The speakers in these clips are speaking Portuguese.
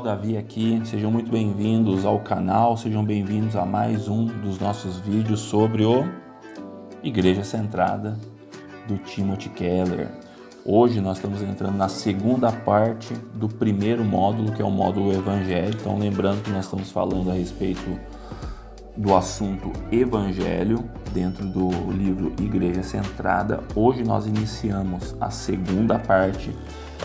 Davi aqui. Sejam muito bem-vindos ao canal, sejam bem-vindos a mais um dos nossos vídeos sobre o Igreja Centrada do Timothy Keller. Hoje nós estamos entrando na segunda parte do primeiro módulo, que é o módulo Evangelho. Então, lembrando que nós estamos falando a respeito do assunto Evangelho dentro do livro Igreja Centrada. Hoje nós iniciamos a segunda parte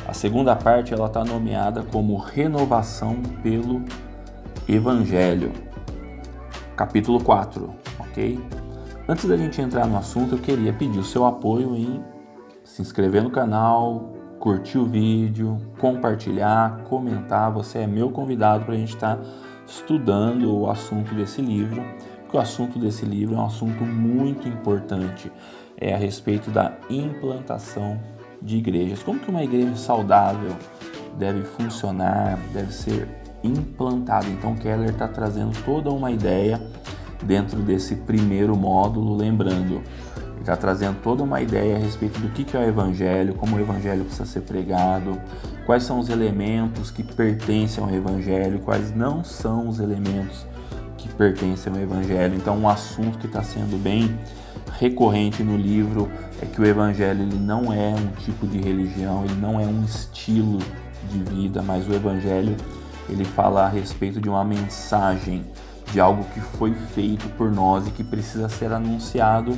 a segunda parte ela está nomeada como renovação pelo Evangelho, capítulo 4, ok? Antes da gente entrar no assunto, eu queria pedir o seu apoio em se inscrever no canal, curtir o vídeo, compartilhar, comentar. Você é meu convidado para a gente estar tá estudando o assunto desse livro, porque o assunto desse livro é um assunto muito importante. É a respeito da implantação de igrejas. Como que uma igreja saudável deve funcionar, deve ser implantada? Então Keller está trazendo toda uma ideia dentro desse primeiro módulo, lembrando, ele está trazendo toda uma ideia a respeito do que é o evangelho, como o evangelho precisa ser pregado, quais são os elementos que pertencem ao evangelho, quais não são os elementos que pertencem ao evangelho. Então, um assunto que está sendo bem recorrente no livro é que o evangelho ele não é um tipo de religião, ele não é um estilo de vida, mas o evangelho ele fala a respeito de uma mensagem, de algo que foi feito por nós e que precisa ser anunciado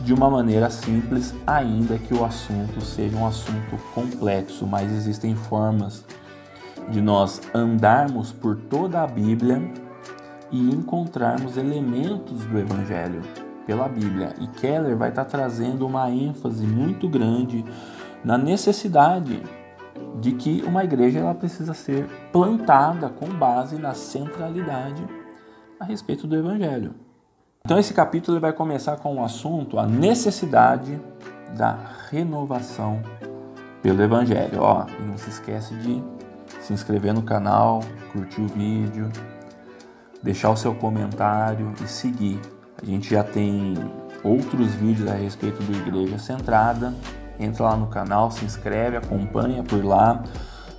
de uma maneira simples, ainda que o assunto seja um assunto complexo, mas existem formas de nós andarmos por toda a Bíblia e encontrarmos elementos do evangelho pela Bíblia. E Keller vai estar trazendo uma ênfase muito grande na necessidade de que uma igreja ela precisa ser plantada com base na centralidade a respeito do Evangelho. Então esse capítulo vai começar com o um assunto a necessidade da renovação pelo Evangelho. Ó, e não se esquece de se inscrever no canal, curtir o vídeo, deixar o seu comentário e seguir a gente já tem outros vídeos a respeito do Igreja Centrada. Entra lá no canal, se inscreve, acompanha por lá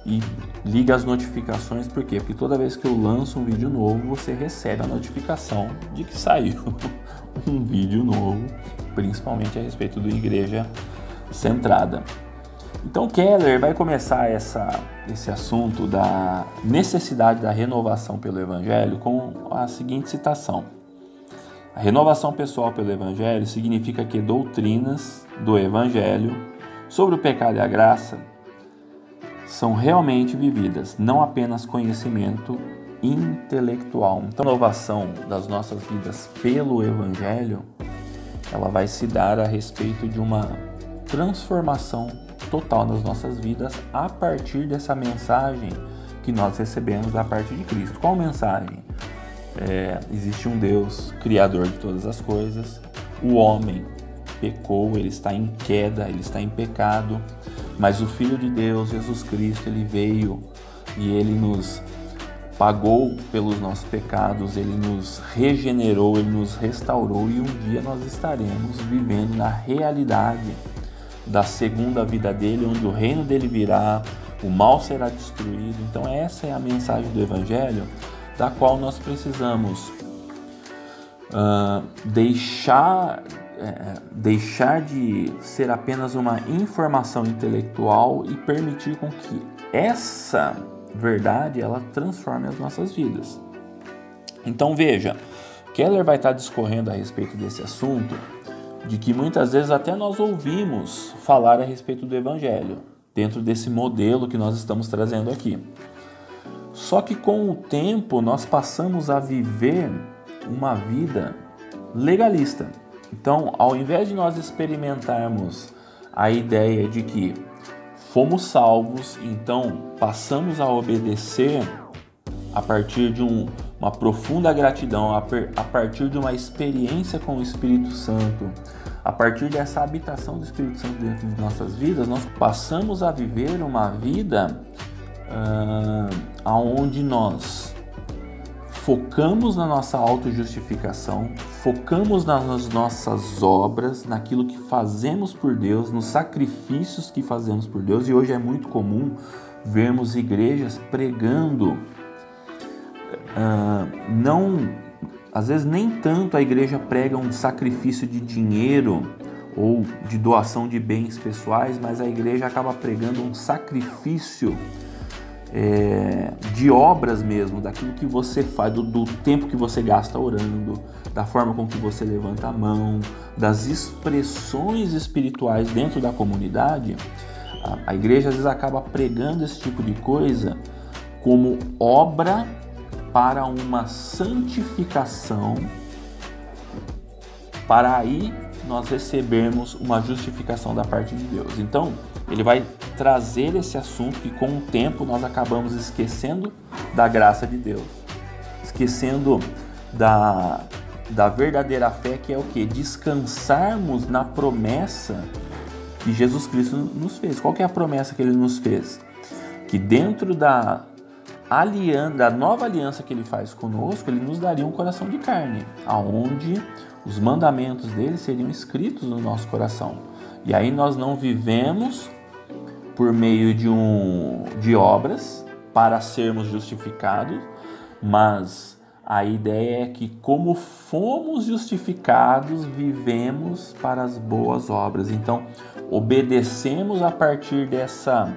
e liga as notificações, por quê? Porque toda vez que eu lanço um vídeo novo, você recebe a notificação de que saiu um vídeo novo, principalmente a respeito do Igreja Centrada. Então Keller vai começar essa, esse assunto da necessidade da renovação pelo Evangelho com a seguinte citação. A renovação pessoal pelo Evangelho significa que doutrinas do Evangelho sobre o pecado e a graça são realmente vividas, não apenas conhecimento intelectual. Então, a renovação das nossas vidas pelo Evangelho, ela vai se dar a respeito de uma transformação total nas nossas vidas a partir dessa mensagem que nós recebemos da parte de Cristo. Qual mensagem? É, existe um Deus, criador de todas as coisas. O homem pecou, ele está em queda, ele está em pecado. Mas o Filho de Deus, Jesus Cristo, ele veio e ele nos pagou pelos nossos pecados, ele nos regenerou, ele nos restaurou e um dia nós estaremos vivendo na realidade da segunda vida dele, onde o reino dele virá, o mal será destruído. Então essa é a mensagem do evangelho da qual nós precisamos uh, deixar, é, deixar de ser apenas uma informação intelectual e permitir com que essa verdade ela transforme as nossas vidas. Então veja, Keller vai estar discorrendo a respeito desse assunto, de que muitas vezes até nós ouvimos falar a respeito do Evangelho, dentro desse modelo que nós estamos trazendo aqui. Só que com o tempo nós passamos a viver uma vida legalista. Então, ao invés de nós experimentarmos a ideia de que fomos salvos, então passamos a obedecer a partir de um, uma profunda gratidão, a, per, a partir de uma experiência com o Espírito Santo, a partir dessa habitação do Espírito Santo dentro de nossas vidas, nós passamos a viver uma vida uh, aonde nós focamos na nossa autojustificação, focamos nas nossas obras, naquilo que fazemos por Deus, nos sacrifícios que fazemos por Deus, e hoje é muito comum vermos igrejas pregando, uh, não, às vezes nem tanto a igreja prega um sacrifício de dinheiro ou de doação de bens pessoais, mas a igreja acaba pregando um sacrifício é, de obras mesmo, daquilo que você faz, do, do, tempo que você gasta orando, da forma com que você levanta a mão, das expressões espirituais dentro da comunidade, a, a igreja às vezes acaba pregando esse tipo de coisa como obra para uma santificação, para aí nós recebermos uma justificação da parte de Deus. Então, ele vai trazer esse assunto que com o tempo nós acabamos esquecendo da graça de Deus, esquecendo da, da verdadeira fé que é o que? Descansarmos na promessa que Jesus Cristo nos fez. Qual é a promessa que ele nos fez? Que dentro da aliança, da nova aliança que ele faz conosco, ele nos daria um coração de carne, aonde os mandamentos dele seriam escritos no nosso coração. E aí nós não vivemos por meio de, um, de obras para sermos justificados, mas a ideia é que, como fomos justificados, vivemos para as boas obras. Então, obedecemos a partir dessa,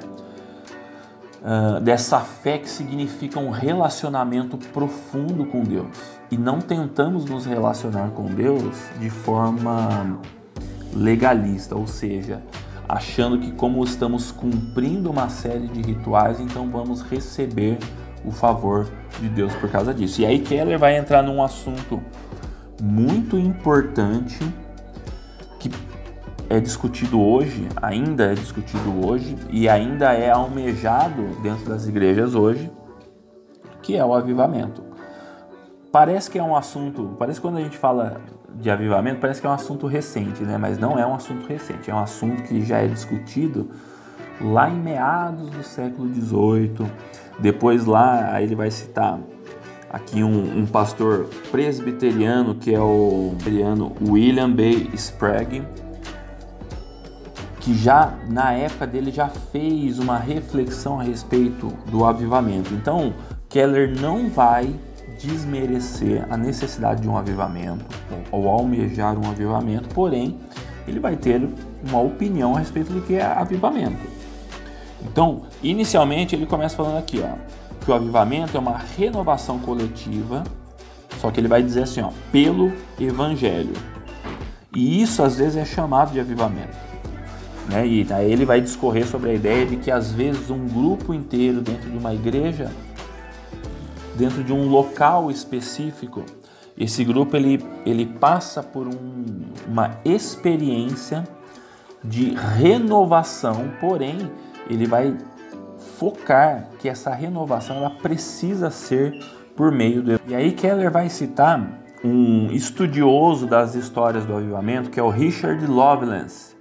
uh, dessa fé que significa um relacionamento profundo com Deus. E não tentamos nos relacionar com Deus de forma legalista, ou seja, achando que como estamos cumprindo uma série de rituais, então vamos receber o favor de Deus por causa disso. E aí Keller vai entrar num assunto muito importante que é discutido hoje, ainda é discutido hoje e ainda é almejado dentro das igrejas hoje, que é o avivamento. Parece que é um assunto, parece que quando a gente fala de avivamento parece que é um assunto recente, né? mas não é um assunto recente, é um assunto que já é discutido lá em meados do século XVIII. Depois lá aí ele vai citar aqui um, um pastor presbiteriano que é o William B. Sprague, que já na época dele já fez uma reflexão a respeito do avivamento. Então Keller não vai desmerecer a necessidade de um avivamento ou almejar um avivamento, porém, ele vai ter uma opinião a respeito do que é avivamento. Então, inicialmente, ele começa falando aqui, ó, que o avivamento é uma renovação coletiva, só que ele vai dizer assim, ó, pelo evangelho. E isso às vezes é chamado de avivamento. Né? E aí ele vai discorrer sobre a ideia de que às vezes um grupo inteiro dentro de uma igreja dentro de um local específico, esse grupo ele, ele passa por um, uma experiência de renovação, porém ele vai focar que essa renovação ela precisa ser por meio do e aí Keller vai citar um estudioso das histórias do avivamento que é o Richard Lovelace,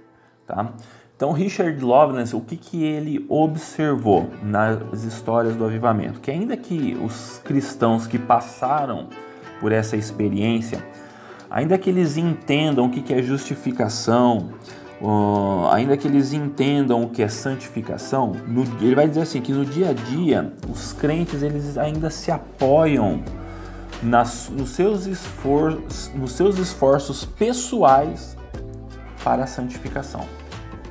tá? Então, Richard Lovelace, o que, que ele observou nas histórias do avivamento? Que ainda que os cristãos que passaram por essa experiência, ainda que eles entendam o que, que é justificação, uh, ainda que eles entendam o que é santificação, no, ele vai dizer assim que no dia a dia os crentes eles ainda se apoiam nas, nos, seus esforços, nos seus esforços pessoais para a santificação.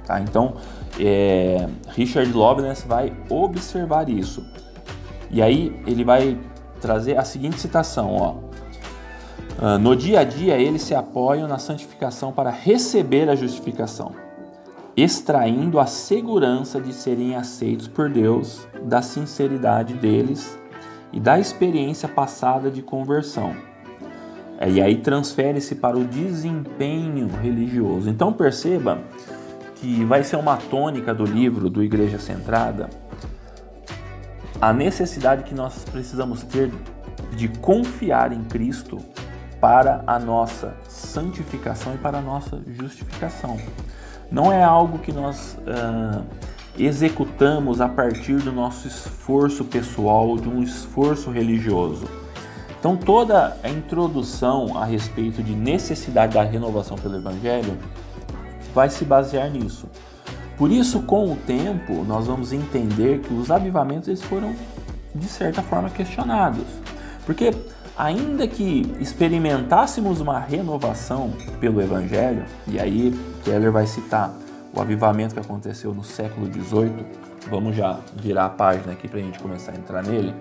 Tá? Então, é, Richard Lovelace vai observar isso. E aí ele vai trazer a seguinte citação, ó. Ah, no dia a dia, eles se apoiam na santificação para receber a justificação, extraindo a segurança de serem aceitos por Deus, da sinceridade deles e da experiência passada de conversão. É, e aí transfere-se para o desempenho religioso. Então perceba que vai ser uma tônica do livro do Igreja Centrada, a necessidade que nós precisamos ter de confiar em Cristo para a nossa santificação e para a nossa justificação. Não é algo que nós uh, executamos a partir do nosso esforço pessoal, de um esforço religioso. Então, toda a introdução a respeito de necessidade da renovação pelo Evangelho vai se basear nisso. Por isso, com o tempo, nós vamos entender que os avivamentos eles foram de certa forma questionados. Porque ainda que experimentássemos uma renovação pelo evangelho, e aí Keller vai citar o avivamento que aconteceu no século XVIII, vamos já virar a página aqui para a gente começar a entrar nele.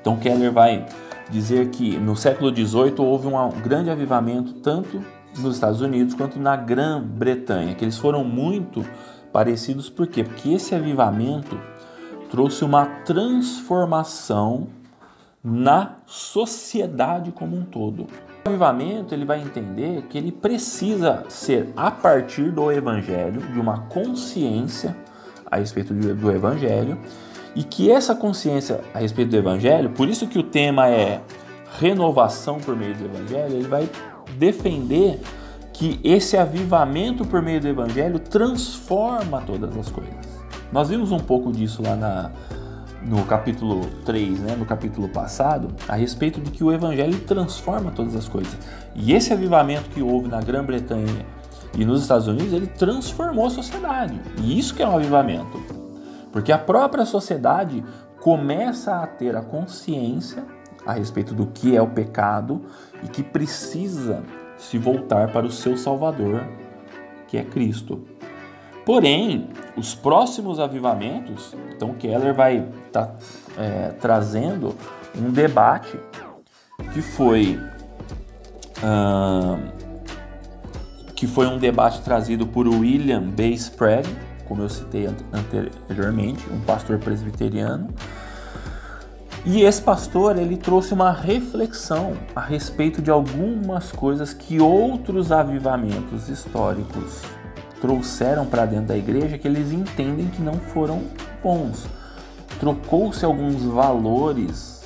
Então Keller vai dizer que no século XVIII houve um grande avivamento tanto nos Estados Unidos quanto na Grã-Bretanha, que eles foram muito parecidos, por quê? Porque esse avivamento trouxe uma transformação na sociedade como um todo. O avivamento ele vai entender que ele precisa ser a partir do evangelho, de uma consciência a respeito do evangelho, e que essa consciência a respeito do evangelho, por isso que o tema é renovação por meio do evangelho, ele vai defender que esse avivamento por meio do evangelho transforma todas as coisas. Nós vimos um pouco disso lá na, no capítulo 3, né, no capítulo passado, a respeito de que o evangelho transforma todas as coisas. E esse avivamento que houve na Grã-Bretanha e nos Estados Unidos, ele transformou a sociedade. E isso que é um avivamento. Porque a própria sociedade começa a ter a consciência a respeito do que é o pecado e que precisa se voltar para o seu Salvador, que é Cristo. Porém, os próximos avivamentos, então Keller vai estar tá, é, trazendo um debate que foi que foi um debate trazido por William B. Sprague, como eu citei anteriormente, um pastor presbiteriano. E esse pastor ele trouxe uma reflexão a respeito de algumas coisas que outros avivamentos históricos trouxeram para dentro da igreja que eles entendem que não foram bons. Trocou-se alguns valores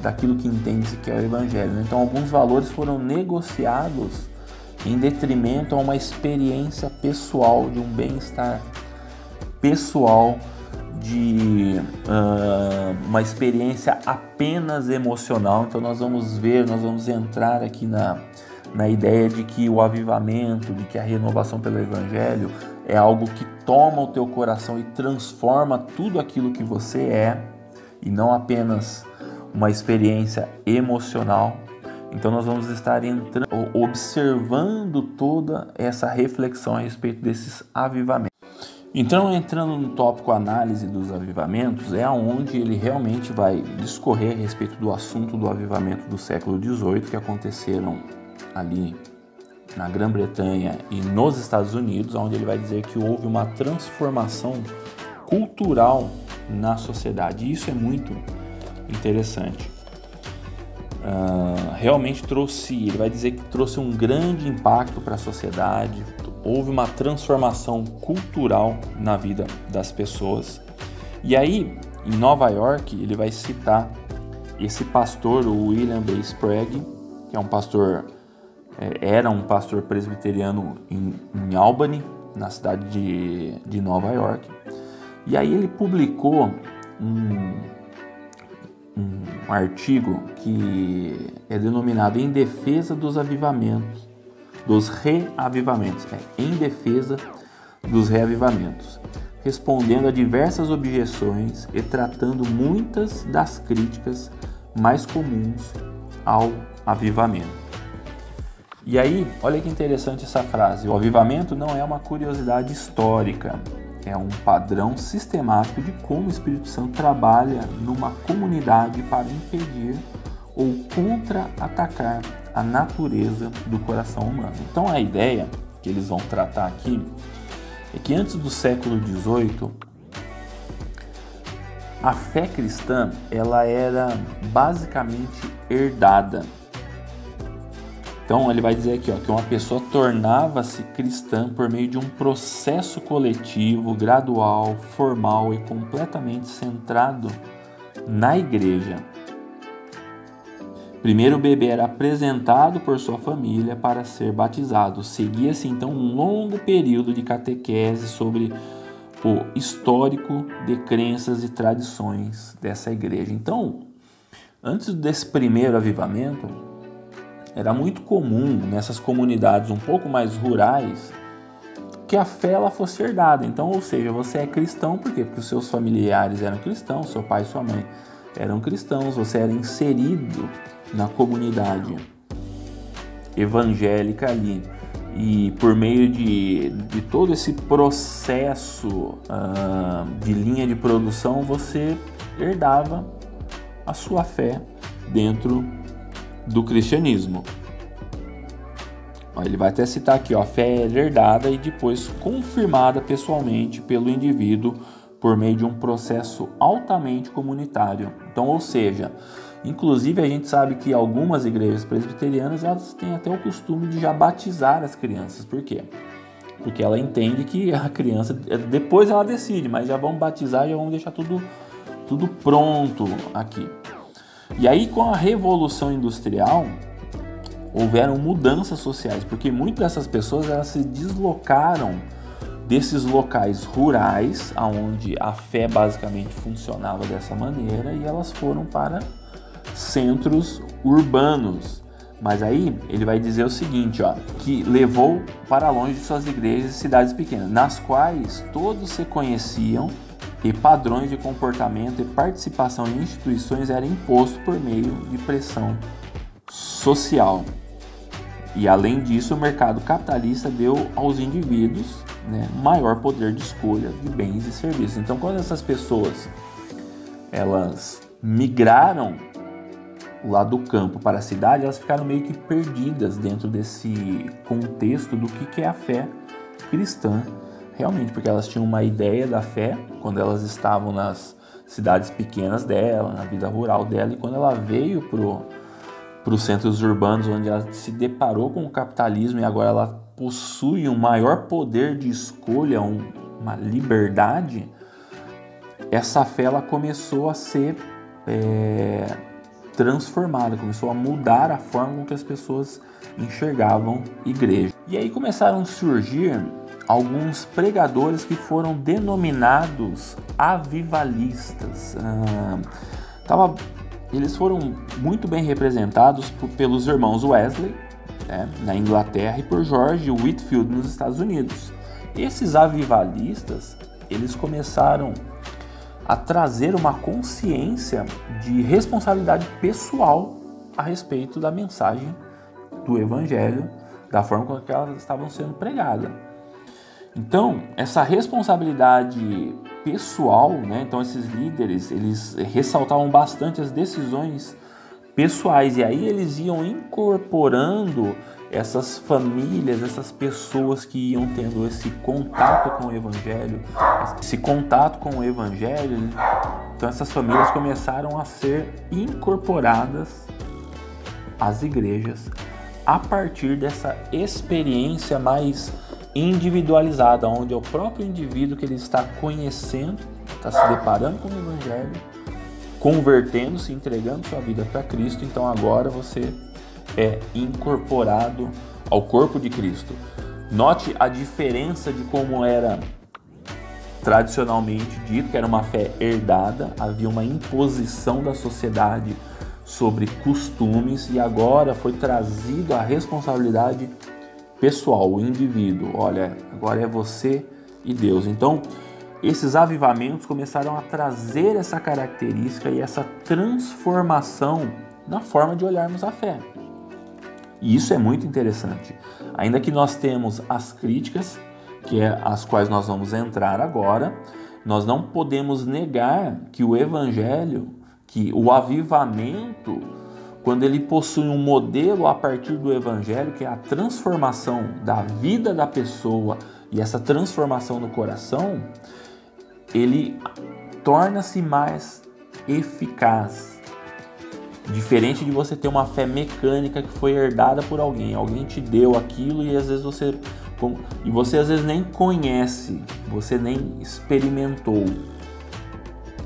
daquilo que entende-se que é o evangelho. Né? Então, alguns valores foram negociados em detrimento a uma experiência pessoal, de um bem-estar pessoal, de uh, uma experiência apenas emocional. Então, nós vamos ver, nós vamos entrar aqui na na ideia de que o avivamento, de que a renovação pelo Evangelho é algo que toma o teu coração e transforma tudo aquilo que você é e não apenas uma experiência emocional. Então nós vamos estar entrando, observando toda essa reflexão a respeito desses avivamentos. Então, entrando no tópico análise dos avivamentos, é aonde ele realmente vai discorrer a respeito do assunto do avivamento do século XVIII que aconteceram ali na Grã-Bretanha e nos Estados Unidos, onde ele vai dizer que houve uma transformação cultural na sociedade. E isso é muito interessante. Uh, realmente trouxe, ele vai dizer que trouxe um grande impacto para a sociedade, houve uma transformação cultural na vida das pessoas. E aí, em Nova York, ele vai citar esse pastor, o William B. Sprague, que é um pastor é, era um pastor presbiteriano em, em Albany, na cidade de, de Nova York. E aí ele publicou um, um artigo que é denominado Em Defesa dos Avivamentos, dos Reavivamentos, é, Em Defesa dos Reavivamentos, respondendo a diversas objeções e tratando muitas das críticas mais comuns ao avivamento. E aí, olha que interessante essa frase: o avivamento não é uma curiosidade histórica, é um padrão sistemático de como o Espírito Santo trabalha numa comunidade para impedir ou contra-atacar a natureza do coração humano. Então a ideia que eles vão tratar aqui é que antes do século XVIII a fé cristã ela era basicamente herdada então ele vai dizer aqui ó, que uma pessoa tornava-se cristã por meio de um processo coletivo, gradual, formal e completamente centrado na igreja. Primeiro o bebê era apresentado por sua família para ser batizado. Seguia-se então um longo período de catequese sobre o histórico de crenças e tradições dessa igreja. Então, antes desse primeiro avivamento, era muito comum nessas comunidades um pouco mais rurais que a fé ela fosse herdada. Então, ou seja, você é cristão por quê? Porque os seus familiares eram cristãos, seu pai e sua mãe eram cristãos, você era inserido na comunidade evangélica ali. E por meio de, de todo esse processo uh, de linha de produção, você herdava a sua fé dentro do cristianismo. Ele vai até citar aqui, ó, a fé é herdada e depois confirmada pessoalmente pelo indivíduo por meio de um processo altamente comunitário. Então, ou seja, inclusive a gente sabe que algumas igrejas presbiterianas elas têm até o costume de já batizar as crianças. Por quê? Porque ela entende que a criança depois ela decide, mas já vamos batizar, já vamos deixar tudo tudo pronto aqui. E aí com a revolução industrial, houveram mudanças sociais, porque muitas dessas pessoas elas se deslocaram desses locais rurais, aonde a fé basicamente funcionava dessa maneira, e elas foram para centros urbanos. Mas aí ele vai dizer o seguinte, ó, que levou para longe de suas igrejas e cidades pequenas, nas quais todos se conheciam e padrões de comportamento e participação em instituições eram impostos por meio de pressão social. E além disso, o mercado capitalista deu aos indivíduos né, maior poder de escolha de bens e serviços. Então, quando essas pessoas elas migraram lá do campo para a cidade, elas ficaram meio que perdidas dentro desse contexto do que, que é a fé cristã, realmente, porque elas tinham uma ideia da fé quando elas estavam nas cidades pequenas dela, na vida rural dela, e quando ela veio para os centros urbanos, onde ela se deparou com o capitalismo e agora ela possui um maior poder de escolha, um, uma liberdade, essa fé ela começou a ser é, transformada, começou a mudar a forma com que as pessoas enxergavam igreja. E aí começaram a surgir alguns pregadores que foram denominados avivalistas. Ah, tava eles foram muito bem representados por, pelos irmãos Wesley, né, na Inglaterra, e por George Whitfield nos Estados Unidos. Esses avivalistas, eles começaram a trazer uma consciência de responsabilidade pessoal a respeito da mensagem do Evangelho, da forma como elas estavam sendo pregadas. Então, essa responsabilidade pessoal, né? Então esses líderes, eles ressaltavam bastante as decisões pessoais e aí eles iam incorporando essas famílias, essas pessoas que iam tendo esse contato com o evangelho, esse contato com o evangelho, então essas famílias começaram a ser incorporadas às igrejas a partir dessa experiência mais individualizada, onde é o próprio indivíduo que ele está conhecendo, está se deparando com o Evangelho, convertendo-se, entregando sua vida para Cristo, então agora você é incorporado ao corpo de Cristo. Note a diferença de como era tradicionalmente dito, que era uma fé herdada, havia uma imposição da sociedade sobre costumes e agora foi trazido a responsabilidade pessoal, o indivíduo. Olha, agora é você e Deus. Então, esses avivamentos começaram a trazer essa característica e essa transformação na forma de olharmos a fé. E isso é muito interessante. Ainda que nós temos as críticas, que é as quais nós vamos entrar agora, nós não podemos negar que o evangelho, que o avivamento quando ele possui um modelo a partir do evangelho, que é a transformação da vida da pessoa e essa transformação no coração, ele torna-se mais eficaz. Diferente de você ter uma fé mecânica que foi herdada por alguém, alguém te deu aquilo e às vezes você e você às vezes nem conhece, você nem experimentou.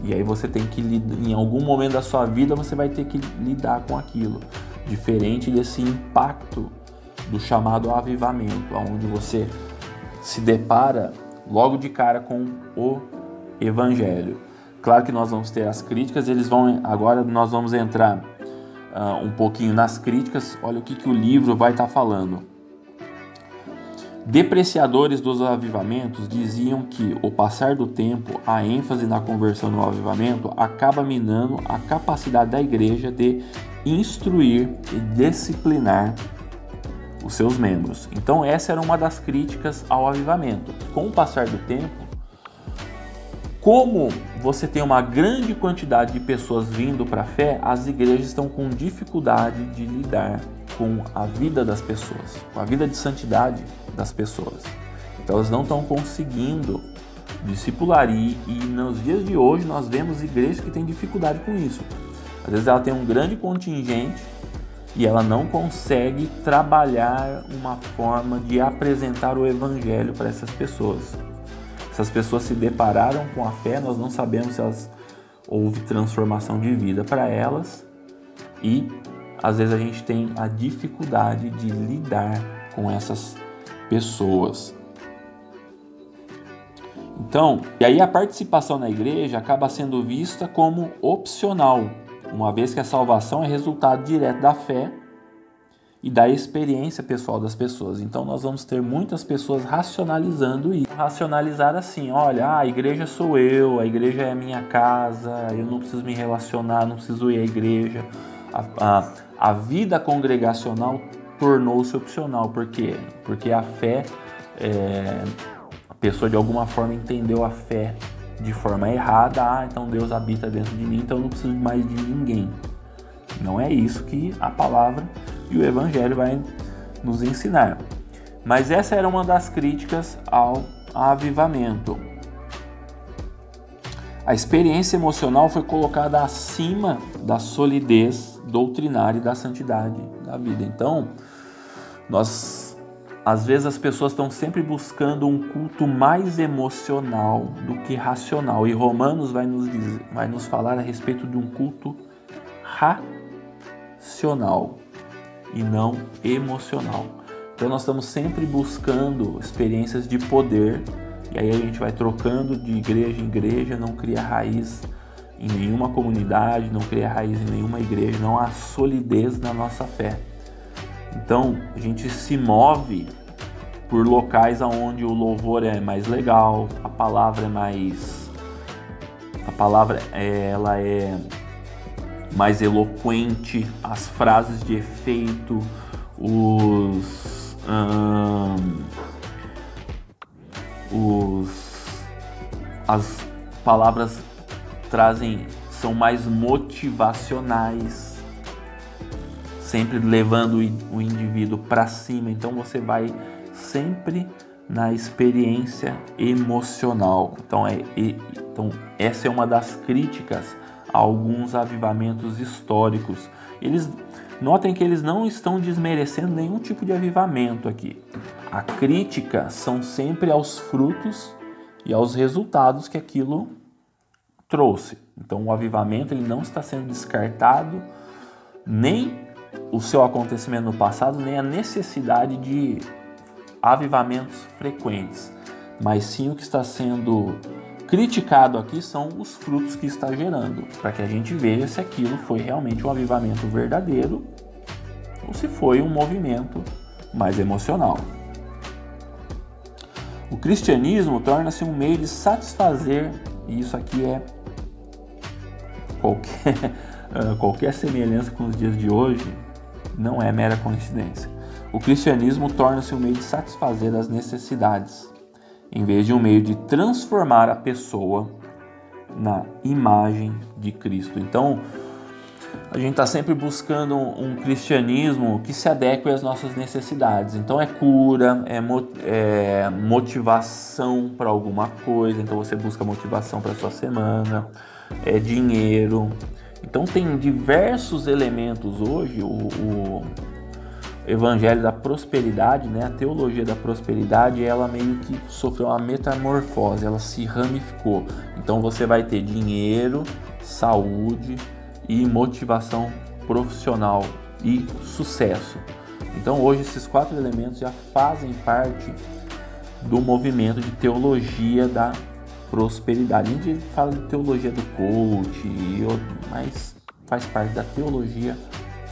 E aí você tem que em algum momento da sua vida você vai ter que lidar com aquilo, diferente desse impacto do chamado avivamento, onde você se depara logo de cara com o evangelho. Claro que nós vamos ter as críticas, eles vão agora nós vamos entrar uh, um pouquinho nas críticas. Olha o que, que o livro vai estar tá falando. Depreciadores dos avivamentos diziam que o passar do tempo, a ênfase na conversão no avivamento acaba minando a capacidade da igreja de instruir e disciplinar os seus membros. Então, essa era uma das críticas ao avivamento. Com o passar do tempo, como você tem uma grande quantidade de pessoas vindo para a fé, as igrejas estão com dificuldade de lidar com a vida das pessoas, com a vida de santidade das pessoas. Então elas não estão conseguindo discipular e, e nos dias de hoje nós vemos igrejas que têm dificuldade com isso. Às vezes ela tem um grande contingente e ela não consegue trabalhar uma forma de apresentar o evangelho para essas pessoas. Essas pessoas se depararam com a fé, nós não sabemos se elas houve transformação de vida para elas e às vezes a gente tem a dificuldade de lidar com essas pessoas. Então, e aí a participação na igreja acaba sendo vista como opcional, uma vez que a salvação é resultado direto da fé e da experiência pessoal das pessoas. Então nós vamos ter muitas pessoas racionalizando isso. Racionalizar assim, olha, ah, a igreja sou eu, a igreja é a minha casa, eu não preciso me relacionar, não preciso ir à igreja. A, a, a vida congregacional tornou-se opcional. Por quê? Porque a fé, é, a pessoa de alguma forma entendeu a fé de forma errada. Ah, então Deus habita dentro de mim, então eu não preciso mais de ninguém. Não é isso que a palavra e o Evangelho vai nos ensinar. Mas essa era uma das críticas ao avivamento. A experiência emocional foi colocada acima da solidez doutrinária e da santidade da vida. Então, nós às vezes as pessoas estão sempre buscando um culto mais emocional do que racional. E Romanos vai nos, dizer, vai nos falar a respeito de um culto racional e não emocional. Então nós estamos sempre buscando experiências de poder e aí a gente vai trocando de igreja em igreja, não cria raiz em nenhuma comunidade, não cria raiz em nenhuma igreja, não há solidez na nossa fé. Então a gente se move por locais onde o louvor é mais legal, a palavra é mais a palavra ela é mais eloquente, as frases de efeito, os, os as palavras trazem são mais motivacionais, sempre levando o indivíduo para cima. Então você vai sempre na experiência emocional. Então, é, então essa é uma das críticas alguns avivamentos históricos. Eles notem que eles não estão desmerecendo nenhum tipo de avivamento aqui. A crítica são sempre aos frutos e aos resultados que aquilo trouxe. Então o avivamento ele não está sendo descartado nem o seu acontecimento no passado, nem a necessidade de avivamentos frequentes, mas sim o que está sendo criticado aqui são os frutos que está gerando, para que a gente veja se aquilo foi realmente um avivamento verdadeiro ou se foi um movimento mais emocional. O cristianismo torna-se um meio de satisfazer, e isso aqui é qualquer, ah, qualquer semelhança com os dias de hoje, não é mera coincidência. O cristianismo torna-se um meio de satisfazer as necessidades em vez de um meio de transformar a pessoa na imagem de Cristo. Então, a gente está sempre buscando um cristianismo que se adeque às nossas necessidades. Então, é cura, é, é motivação para alguma coisa. Então, você busca motivação para sua semana, é dinheiro. Então, tem diversos elementos hoje. o, o evangelho da prosperidade, né, a teologia da prosperidade, ela meio que sofreu uma metamorfose, ela se ramificou. Então você vai ter dinheiro, saúde e motivação profissional e sucesso. Então hoje esses quatro elementos já fazem parte do movimento de teologia da prosperidade. A gente fala de teologia do coach, mas faz parte da teologia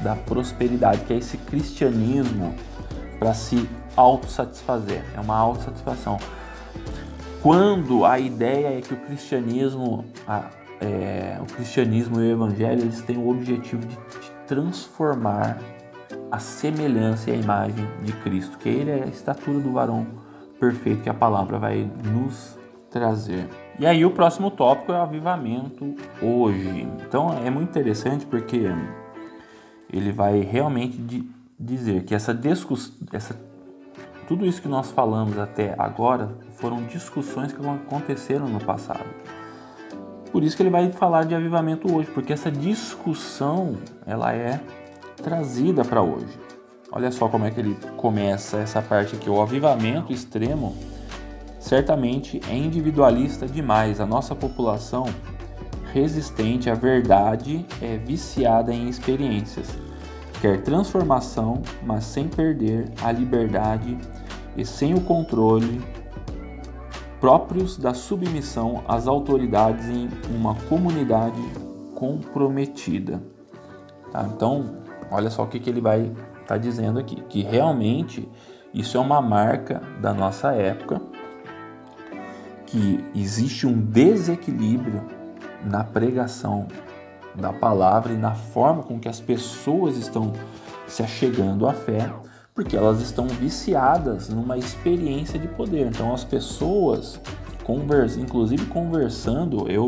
da prosperidade, que é esse cristianismo para se autossatisfazer, é uma autossatisfação. Quando a ideia é que o cristianismo, a, é, o cristianismo e o evangelho eles têm o objetivo de, de transformar a semelhança e a imagem de Cristo, que ele é a estatura do varão perfeito que a palavra vai nos trazer. E aí o próximo tópico é o avivamento hoje. Então é muito interessante porque ele vai realmente dizer que essa discussão, essa, tudo isso que nós falamos até agora foram discussões que aconteceram no passado. Por isso que ele vai falar de avivamento hoje, porque essa discussão ela é trazida para hoje. Olha só como é que ele começa essa parte aqui. O avivamento extremo certamente é individualista demais. A nossa população resistente à verdade é viciada em experiências. Quer transformação, mas sem perder a liberdade e sem o controle próprios da submissão às autoridades em uma comunidade comprometida. Tá? Então, olha só o que, que ele vai estar tá dizendo aqui: que realmente isso é uma marca da nossa época, que existe um desequilíbrio na pregação da palavra e na forma com que as pessoas estão se achegando à fé, porque elas estão viciadas numa experiência de poder. Então as pessoas, conversa, inclusive conversando, eu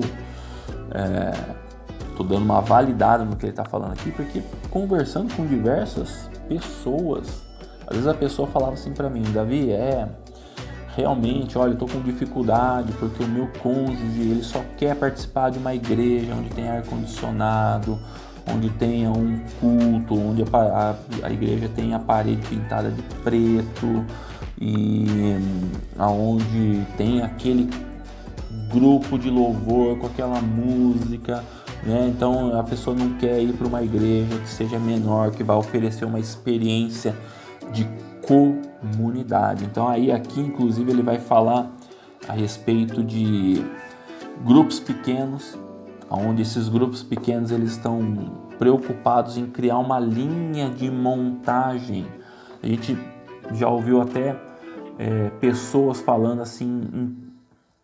estou é, dando uma validada no que ele está falando aqui, porque conversando com diversas pessoas, às vezes a pessoa falava assim para mim, Davi, é realmente, olha, estou com dificuldade porque o meu cônjuge ele só quer participar de uma igreja onde tem ar condicionado, onde tenha um culto, onde a, a, a igreja tem a parede pintada de preto e aonde tem aquele grupo de louvor com aquela música, né? Então a pessoa não quer ir para uma igreja que seja menor, que vai oferecer uma experiência de comunidade. Então aí aqui inclusive ele vai falar a respeito de grupos pequenos, onde esses grupos pequenos eles estão preocupados em criar uma linha de montagem. A gente já ouviu até é, pessoas falando assim em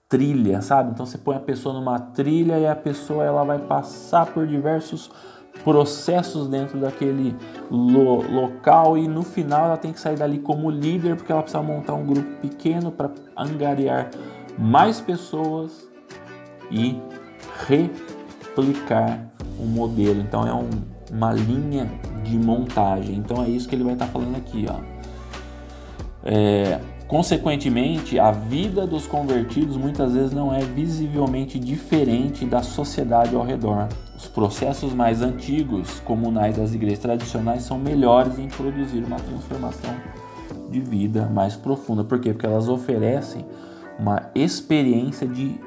trilha, sabe? Então você põe a pessoa numa trilha e a pessoa ela vai passar por diversos processos dentro daquele lo local e no final ela tem que sair dali como líder porque ela precisa montar um grupo pequeno para angariar mais pessoas e replicar um modelo. Então é um, uma linha de montagem. Então é isso que ele vai estar tá falando aqui, ó. É, Consequentemente, a vida dos convertidos muitas vezes não é visivelmente diferente da sociedade ao redor. Os processos mais antigos, comunais das igrejas tradicionais, são melhores em produzir uma transformação de vida mais profunda. Por quê? Porque elas oferecem uma experiência de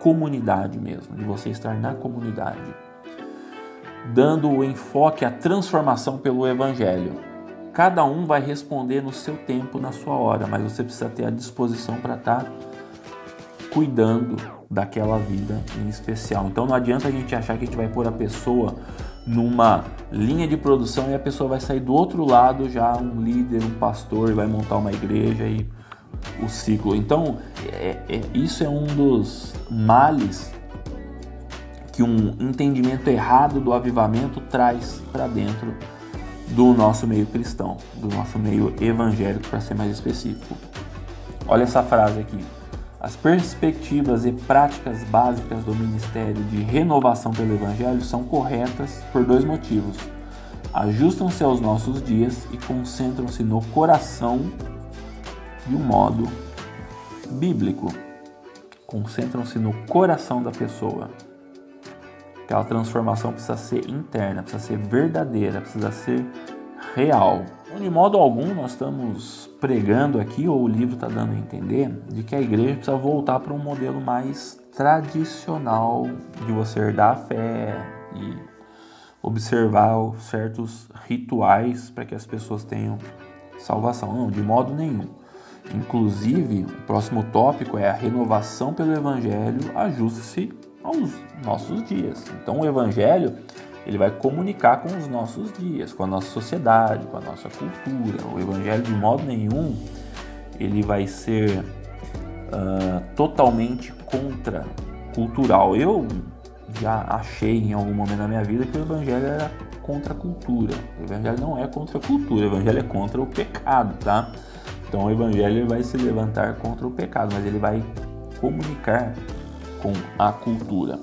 comunidade mesmo, de você estar na comunidade, dando o enfoque à transformação pelo evangelho. Cada um vai responder no seu tempo, na sua hora, mas você precisa ter a disposição para estar cuidando daquela vida em especial. Então não adianta a gente achar que a gente vai pôr a pessoa numa linha de produção e a pessoa vai sair do outro lado já um líder, um pastor, e vai montar uma igreja e o ciclo. Então é, é, isso é um dos males que um entendimento errado do avivamento traz para dentro do nosso meio cristão, do nosso meio evangélico, para ser mais específico. Olha essa frase aqui. As perspectivas e práticas básicas do ministério de renovação pelo Evangelho são corretas por dois motivos. Ajustam-se aos nossos dias e concentram-se no coração de um modo bíblico. Concentram-se no coração da pessoa. Aquela transformação precisa ser interna, precisa ser verdadeira, precisa ser real. Então, de modo algum, nós estamos pregando aqui, ou o livro está dando a entender, de que a igreja precisa voltar para um modelo mais tradicional de você herdar a fé e observar certos rituais para que as pessoas tenham salvação. Não, de modo nenhum. Inclusive, o próximo tópico é a renovação pelo evangelho ajuste-se aos nossos dias. Então, o evangelho ele vai comunicar com os nossos dias, com a nossa sociedade, com a nossa cultura. O evangelho de modo nenhum ele vai ser uh, totalmente contra cultural. Eu já achei em algum momento da minha vida que o evangelho era contra a cultura. O evangelho não é contra a cultura, o evangelho é contra o pecado, tá? Então o evangelho vai se levantar contra o pecado, mas ele vai comunicar com a cultura.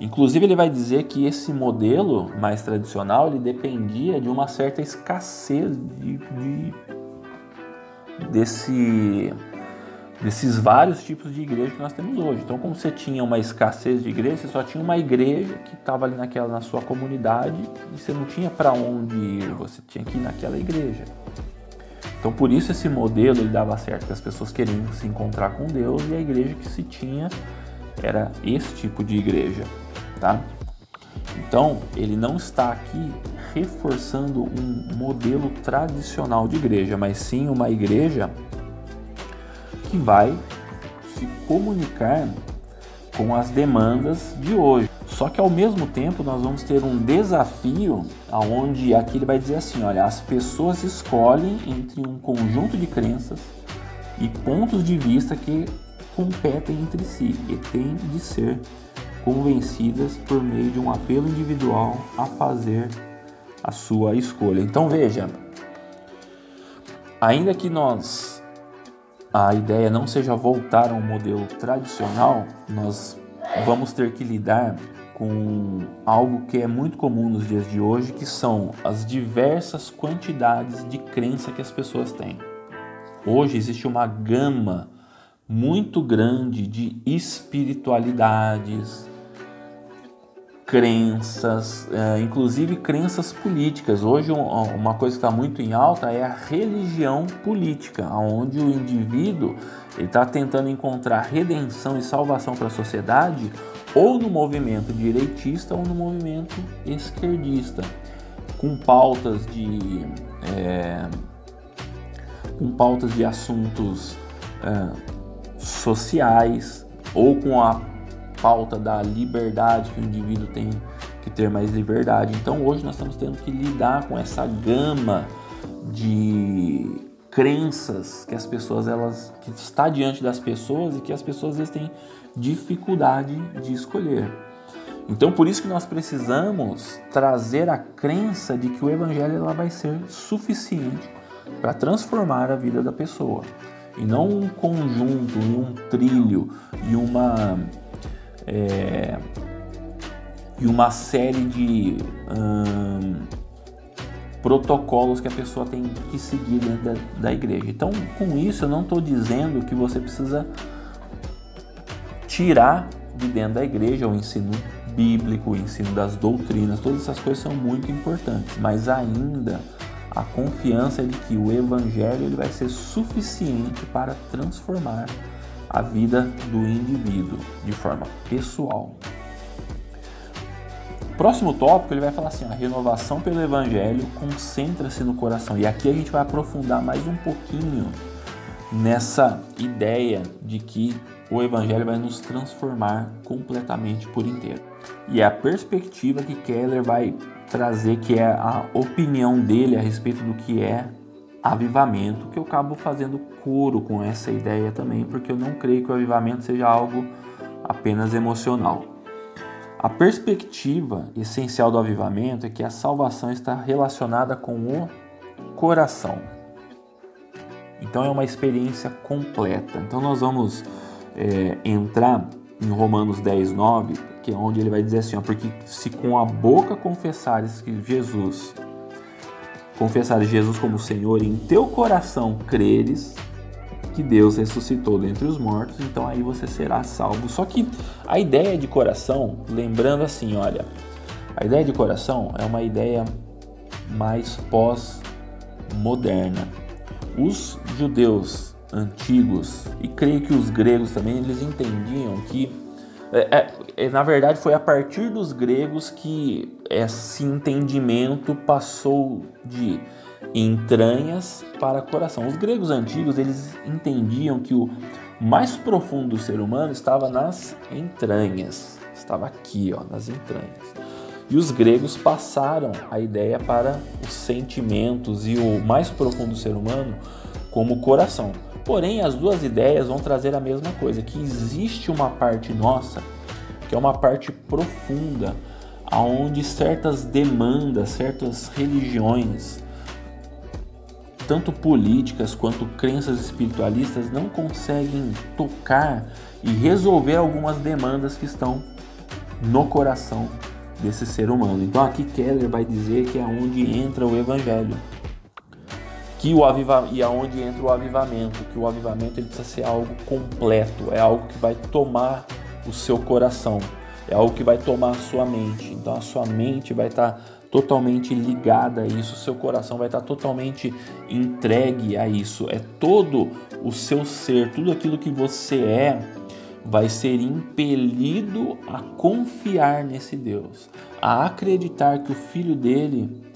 Inclusive ele vai dizer que esse modelo mais tradicional ele dependia de uma certa escassez de, de desse desses vários tipos de igreja que nós temos hoje. Então, como você tinha uma escassez de igreja, você só tinha uma igreja que estava ali naquela na sua comunidade e você não tinha para onde ir, você tinha que ir naquela igreja. Então, por isso esse modelo ele dava certo, que as pessoas queriam se encontrar com Deus e a igreja que se tinha era esse tipo de igreja, tá? Então, ele não está aqui reforçando um modelo tradicional de igreja, mas sim uma igreja que vai se comunicar com as demandas de hoje. Só que ao mesmo tempo nós vamos ter um desafio aonde aqui ele vai dizer assim, olha, as pessoas escolhem entre um conjunto de crenças e pontos de vista que competem entre si e têm de ser convencidas por meio de um apelo individual a fazer a sua escolha. Então veja, ainda que nós a ideia não seja voltar a um modelo tradicional, nós vamos ter que lidar com algo que é muito comum nos dias de hoje, que são as diversas quantidades de crença que as pessoas têm. Hoje existe uma gama muito grande de espiritualidades, crenças, é, inclusive crenças políticas. Hoje uma coisa que está muito em alta é a religião política, onde o indivíduo está tentando encontrar redenção e salvação para a sociedade ou no movimento direitista ou no movimento esquerdista, com pautas de é, com pautas de assuntos é, sociais ou com a pauta da liberdade, que o indivíduo tem que ter mais liberdade. Então hoje nós estamos tendo que lidar com essa gama de crenças que as pessoas elas que está diante das pessoas e que as pessoas às vezes têm dificuldade de escolher. Então por isso que nós precisamos trazer a crença de que o evangelho ela vai ser suficiente para transformar a vida da pessoa e não um conjunto, um trilho e uma é, e uma série de hum, protocolos que a pessoa tem que seguir dentro da, da igreja. Então, com isso, eu não estou dizendo que você precisa tirar de dentro da igreja o ensino bíblico, o ensino das doutrinas, todas essas coisas são muito importantes, mas ainda a confiança de que o evangelho ele vai ser suficiente para transformar a vida do indivíduo de forma pessoal. Próximo tópico ele vai falar assim: a renovação pelo Evangelho concentra-se no coração. E aqui a gente vai aprofundar mais um pouquinho nessa ideia de que o Evangelho vai nos transformar completamente por inteiro. E é a perspectiva que Keller vai trazer, que é a opinião dele a respeito do que é avivamento, que eu acabo fazendo coro com essa ideia também, porque eu não creio que o avivamento seja algo apenas emocional. A perspectiva essencial do avivamento é que a salvação está relacionada com o coração. Então é uma experiência completa. Então nós vamos é, entrar em Romanos 10, 9, que é onde ele vai dizer assim: ó, porque se com a boca confessares que Jesus confessar Jesus como Senhor e em teu coração creres que Deus ressuscitou dentre os mortos, então aí você será salvo. Só que a ideia de coração, lembrando assim, olha, a ideia de coração é uma ideia mais pós-moderna. Os judeus antigos e creio que os gregos também eles entendiam que é, é, é, na verdade, foi a partir dos gregos que esse entendimento passou de entranhas para coração. Os gregos antigos eles entendiam que o mais profundo do ser humano estava nas entranhas, estava aqui, ó, nas entranhas. E os gregos passaram a ideia para os sentimentos e o mais profundo do ser humano como coração. Porém, as duas ideias vão trazer a mesma coisa, que existe uma parte nossa, que é uma parte profunda, aonde certas demandas, certas religiões, tanto políticas quanto crenças espiritualistas não conseguem tocar e resolver algumas demandas que estão no coração desse ser humano. Então aqui Keller vai dizer que é onde entra o evangelho. Que o aviva e aonde entra o avivamento, que o avivamento ele precisa ser algo completo, é algo que vai tomar o seu coração, é algo que vai tomar a sua mente. Então a sua mente vai estar totalmente ligada a isso, o seu coração vai estar totalmente entregue a isso. É todo o seu ser, tudo aquilo que você é vai ser impelido a confiar nesse Deus, a acreditar que o filho dele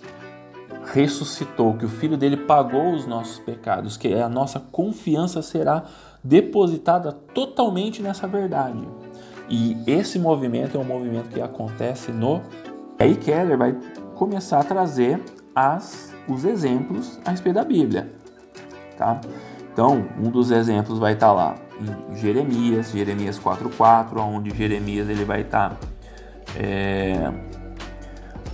ressuscitou, que o filho dele pagou os nossos pecados, que a nossa confiança será depositada totalmente nessa verdade. E esse movimento é um movimento que acontece no. Aí Keller vai começar a trazer as, os exemplos a respeito da Bíblia. Tá? Então, um dos exemplos vai estar lá em Jeremias, Jeremias 4.4, onde Jeremias ele vai estar é,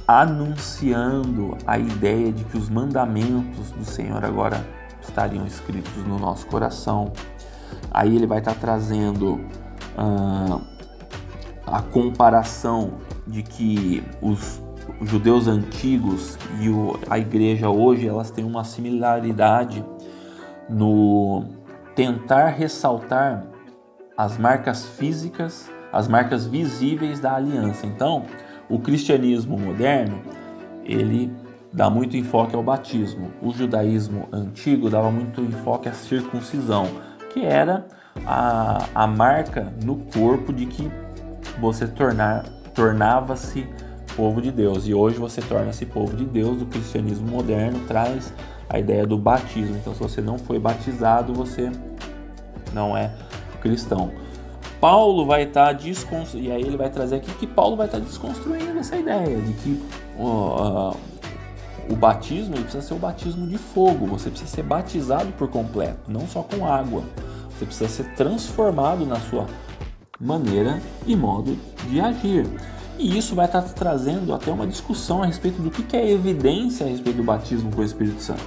anunciando a ideia de que os mandamentos do Senhor agora estariam escritos no nosso coração. Aí ele vai estar trazendo ah, a comparação de que os, os judeus antigos e o, a igreja hoje elas têm uma similaridade no tentar ressaltar as marcas físicas, as marcas visíveis da aliança. Então, o cristianismo moderno, ele dá muito enfoque ao batismo. O judaísmo antigo dava muito enfoque à circuncisão, que era a, a marca no corpo de que você tornar, tornava-se povo de Deus. E hoje você torna-se povo de Deus. O cristianismo moderno traz a ideia do batismo. Então, se você não foi batizado, você não é cristão. Paulo vai estar tá desconstruindo, e aí ele vai trazer aqui que Paulo vai estar tá desconstruindo essa ideia de que uh, o batismo precisa ser o batismo de fogo, você precisa ser batizado por completo, não só com água. Você precisa ser transformado na sua maneira e modo de agir. E isso vai estar trazendo até uma discussão a respeito do que é evidência a respeito do batismo com o Espírito Santo.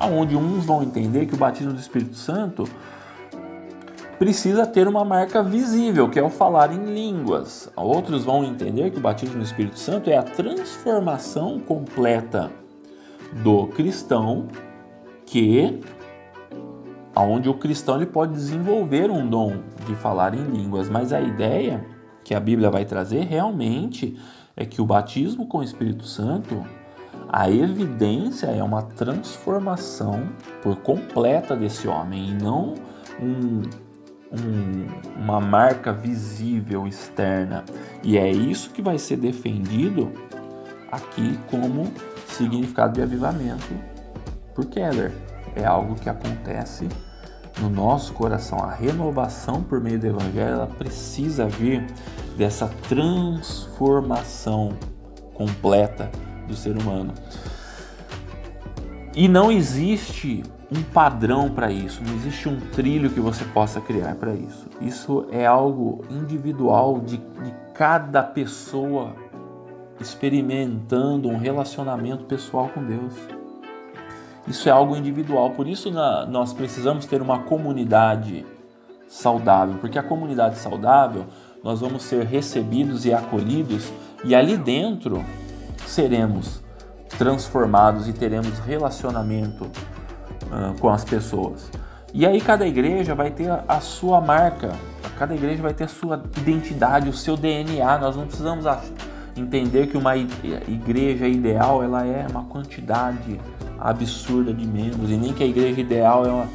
Onde uns vão entender que o batismo do Espírito Santo precisa ter uma marca visível, que é o falar em línguas. Outros vão entender que o batismo no Espírito Santo é a transformação completa do cristão que aonde o cristão ele pode desenvolver um dom de falar em línguas, mas a ideia que a Bíblia vai trazer realmente é que o batismo com o Espírito Santo, a evidência é uma transformação por completa desse homem e não um, um, uma marca visível externa. E é isso que vai ser defendido aqui como significado de avivamento por Keller. É algo que acontece no nosso coração. A renovação por meio do Evangelho ela precisa vir dessa transformação completa do ser humano. E não existe um padrão para isso, não existe um trilho que você possa criar para isso. Isso é algo individual de, de cada pessoa experimentando um relacionamento pessoal com Deus. Isso é algo individual, por isso na, nós precisamos ter uma comunidade saudável, porque a comunidade saudável nós vamos ser recebidos e acolhidos e ali dentro seremos transformados e teremos relacionamento uh, com as pessoas. E aí cada igreja vai ter a sua marca, cada igreja vai ter a sua identidade, o seu DNA. Nós não precisamos entender que uma igreja ideal ela é uma quantidade absurda de membros e nem que a igreja ideal é uma,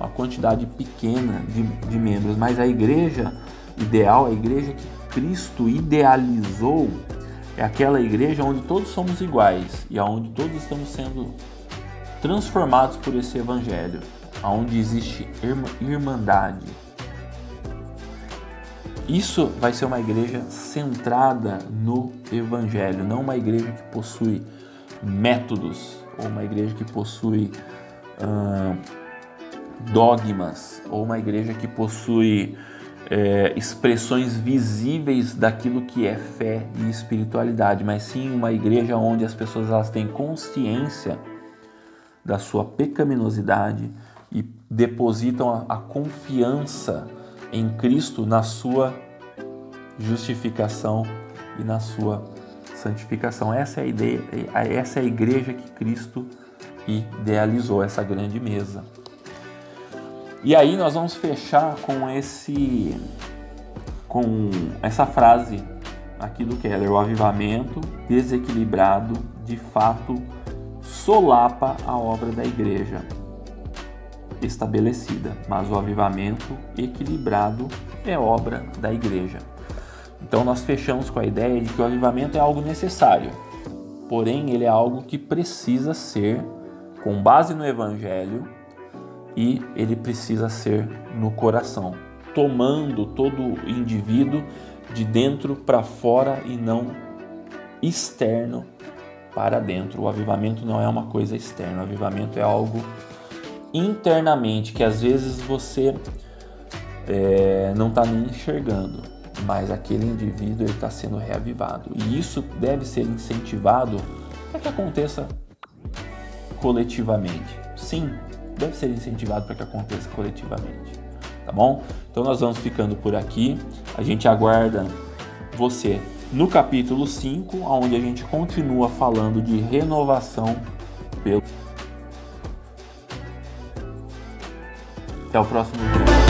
uma quantidade pequena de, de membros, mas a igreja ideal, a igreja que Cristo idealizou, é aquela igreja onde todos somos iguais e onde todos estamos sendo transformados por esse evangelho, onde existe irmandade. isso vai ser uma igreja centrada no Evangelho, não uma igreja que possui métodos ou uma igreja que possui dogmas ou uma igreja que possui é, expressões visíveis daquilo que é fé e espiritualidade, mas sim uma igreja onde as pessoas elas têm consciência da sua pecaminosidade e depositam a, a confiança em Cristo na sua justificação e na sua santificação. Essa é a ideia, essa é a igreja que Cristo idealizou, essa grande mesa. E aí nós vamos fechar com esse com essa frase aqui do Keller, o avivamento desequilibrado de fato solapa a obra da igreja estabelecida, mas o avivamento equilibrado é obra da igreja. Então nós fechamos com a ideia de que o avivamento é algo necessário, porém ele é algo que precisa ser com base no evangelho e ele precisa ser no coração, tomando todo o indivíduo de dentro para fora e não externo para dentro. O avivamento não é uma coisa externa, o avivamento é algo internamente que às vezes você é, não está nem enxergando, mas aquele indivíduo está sendo reavivado e isso deve ser incentivado para que aconteça coletivamente. Sim, deve ser incentivado para que aconteça coletivamente. Tá bom? Então nós vamos ficando por aqui. A gente aguarda você no capítulo 5, onde a gente continua falando de renovação pelo. Até o próximo vídeo.